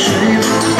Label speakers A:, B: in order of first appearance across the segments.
A: 水不。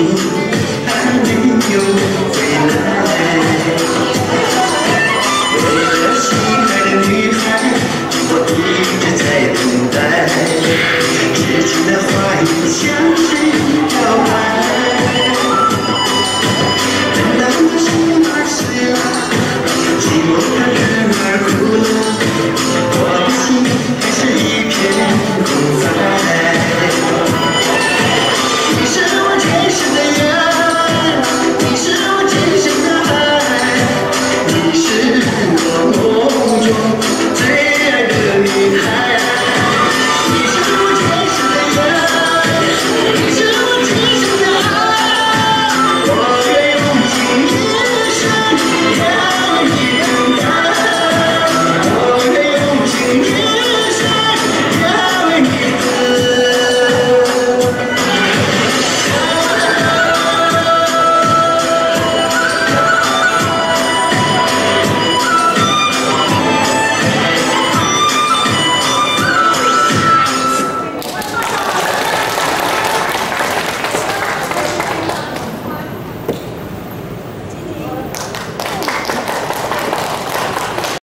A: you, I need you.